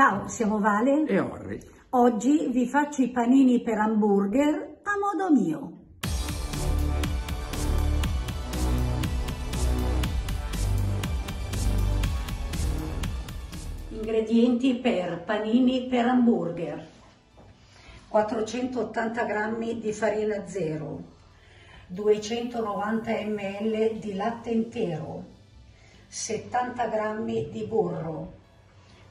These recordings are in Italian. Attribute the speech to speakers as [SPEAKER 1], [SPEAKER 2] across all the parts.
[SPEAKER 1] Ciao, siamo Vale
[SPEAKER 2] e Orri.
[SPEAKER 1] Oggi vi faccio i panini per hamburger a modo mio. Ingredienti per panini per hamburger. 480 g di farina zero, 290 ml di latte intero, 70 g di burro,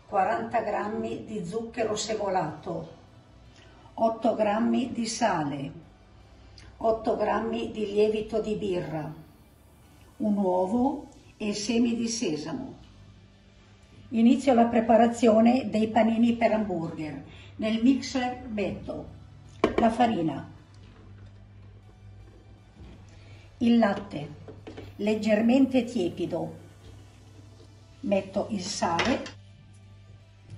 [SPEAKER 1] 40 g di zucchero semolato, 8 g di sale, 8 g di lievito di birra, un uovo e semi di sesamo. Inizio la preparazione dei panini per hamburger. Nel mixer metto la farina, il latte leggermente tiepido, metto il sale,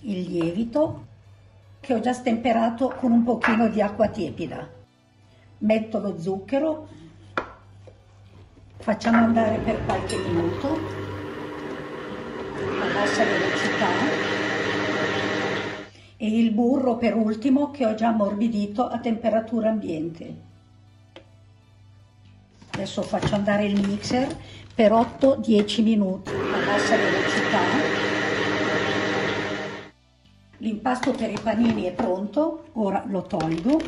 [SPEAKER 1] il lievito che ho già stemperato con un pochino di acqua tiepida. Metto lo zucchero, facciamo andare per qualche minuto a bassa velocità e il burro per ultimo che ho già ammorbidito a temperatura ambiente. Adesso faccio andare il mixer per 8-10 minuti a bassa velocità. L'impasto per i panini è pronto, ora lo tolgo.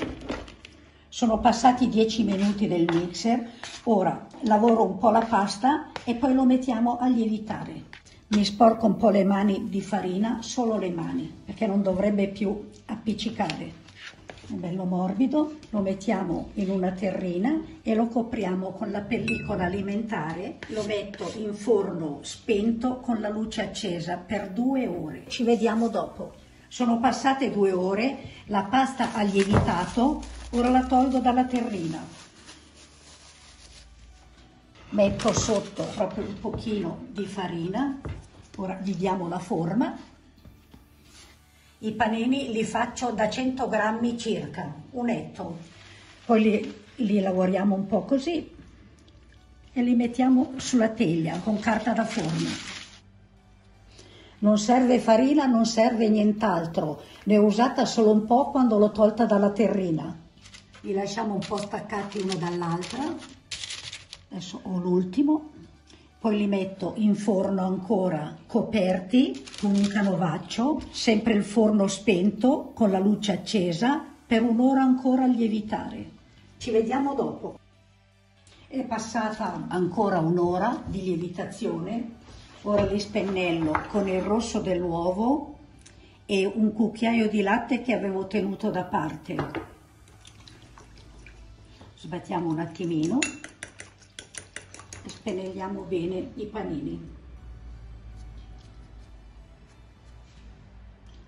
[SPEAKER 1] Sono passati 10 minuti del mixer, ora lavoro un po' la pasta e poi lo mettiamo a lievitare. Mi sporco un po' le mani di farina, solo le mani, perché non dovrebbe più appiccicare. È bello morbido, lo mettiamo in una terrina e lo copriamo con la pellicola alimentare. Lo metto in forno spento con la luce accesa per due ore. Ci vediamo dopo. Sono passate due ore, la pasta ha lievitato, ora la tolgo dalla terrina. Metto sotto proprio un pochino di farina Ora gli diamo la forma. I panini li faccio da 100 grammi circa, un etto. Poi li, li lavoriamo un po' così e li mettiamo sulla teglia con carta da forno. Non serve farina, non serve nient'altro. Ne ho usata solo un po' quando l'ho tolta dalla terrina. Li lasciamo un po' staccati uno dall'altra. Adesso ho l'ultimo poi li metto in forno ancora coperti con un canovaccio, sempre il forno spento con la luce accesa per un'ora ancora a lievitare. Ci vediamo dopo. È passata ancora un'ora di lievitazione, ora li spennello con il rosso dell'uovo e un cucchiaio di latte che avevo tenuto da parte. Sbattiamo un attimino e spennelliamo bene i panini.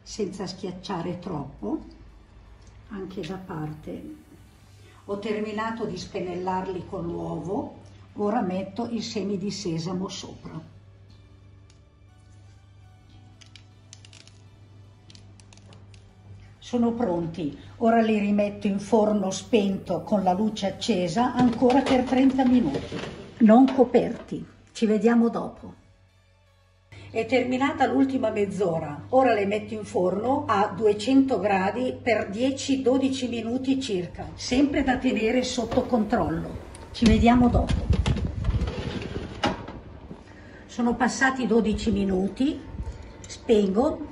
[SPEAKER 1] Senza schiacciare troppo anche da parte. Ho terminato di spennellarli con l'uovo. Ora metto i semi di sesamo sopra sono pronti. Ora li rimetto in forno spento con la luce accesa ancora per 30 minuti non coperti. Ci vediamo dopo. È terminata l'ultima mezz'ora, ora le metto in forno a 200 gradi per 10-12 minuti circa, sempre da tenere sotto controllo. Ci vediamo dopo. Sono passati 12 minuti, spengo,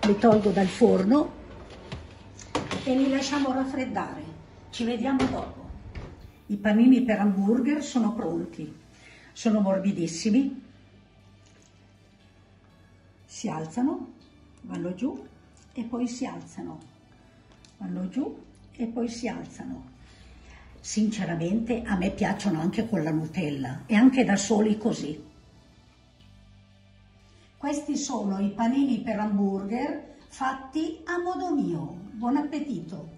[SPEAKER 1] li tolgo dal forno e li lasciamo raffreddare. Ci vediamo dopo. I panini per hamburger sono pronti, sono morbidissimi, si alzano, vanno giù e poi si alzano, vanno giù e poi si alzano. Sinceramente a me piacciono anche con la Nutella e anche da soli così. Questi sono i panini per hamburger fatti a modo mio. Buon appetito!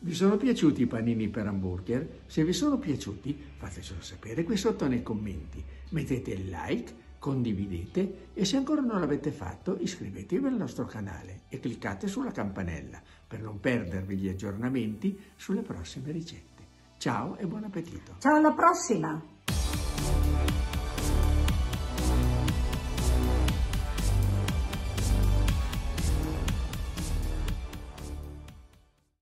[SPEAKER 2] Vi sono piaciuti i panini per hamburger? Se vi sono piaciuti fatecelo sapere qui sotto nei commenti. Mettete il like, condividete e se ancora non l'avete fatto iscrivetevi al nostro canale e cliccate sulla campanella per non perdervi gli aggiornamenti sulle prossime ricette. Ciao e buon appetito!
[SPEAKER 1] Ciao alla prossima!